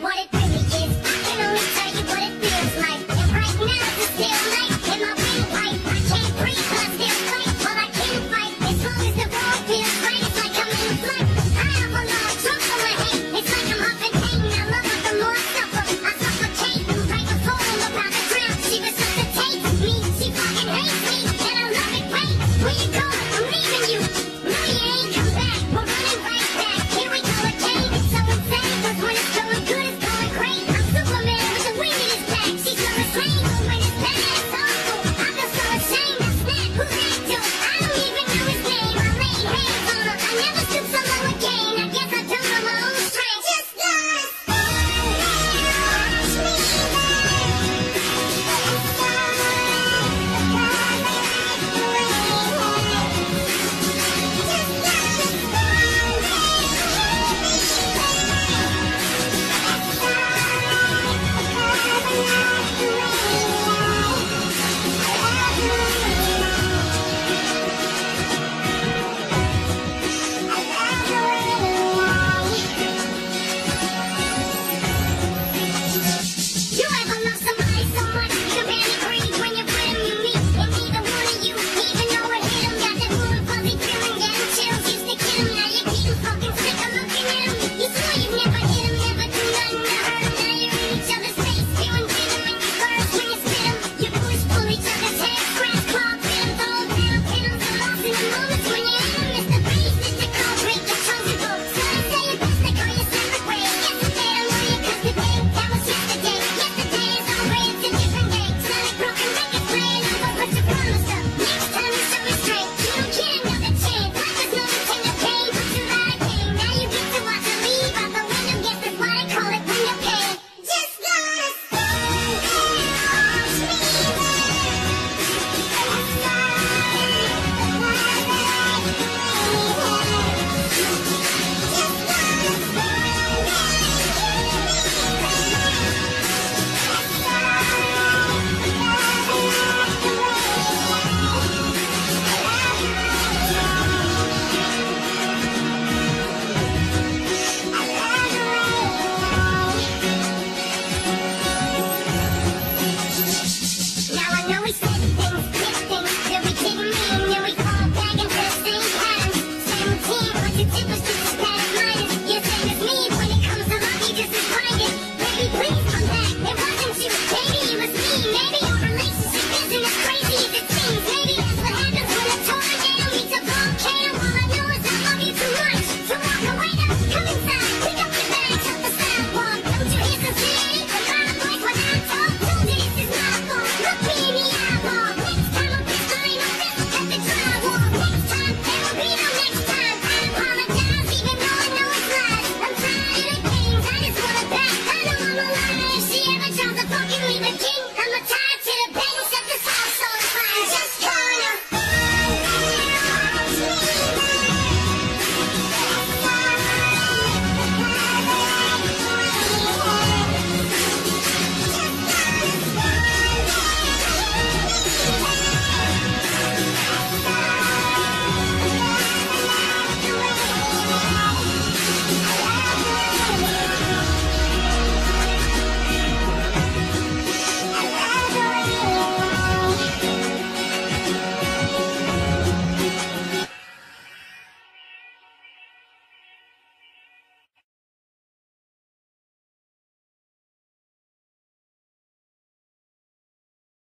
What it.